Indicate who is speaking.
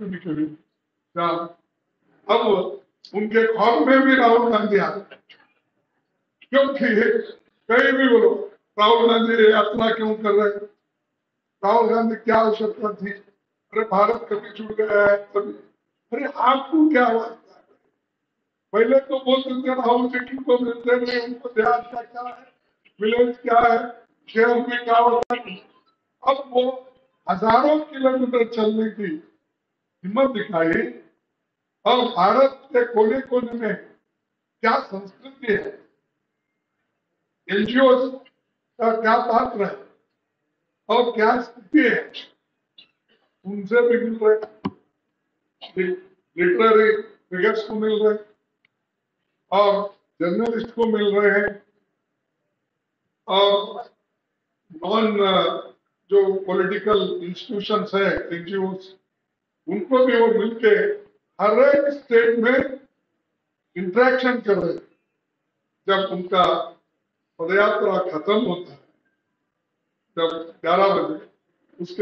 Speaker 1: कभी कभी अब उनके ख्वाब में भी राहुल गांधी आ क्योंकि कहीं भी बोलो। राहुल गांधी यात्रा क्यों कर रहे राहुल गांधी क्या आवश्यकता थी? अरे भारत कभी छूट गया है, कभी। अरे आपको क्या है पहले तो बोलते थे राहुल जी किनको मिलते नहीं, उनको ध्यान क्या क्या है? विलेज क्या है? शहर में क्या होता है? अब वो हज़ारों किलोमीटर चलने की हिम्मत दिखाई और भारत के कोने कोने में क्या संस्कृति है? एनजीओ का क्या पात्र है? और क्या स्थिति है? उनसे भी मिल रहे लिटरेरी फिगर्स को मिल रहे और जर्नलिस्ट को मिल रहे हैं। और नॉन जो पॉलिटिकल इंस्टीट्यूशंस है एनजीओ उनको भी वो मिलके हर एक स्टेट में इंट्रैक्शन कर रहे जब उनका पदयात्रा खत्म होता है, जब ग्यारह बजे, उसके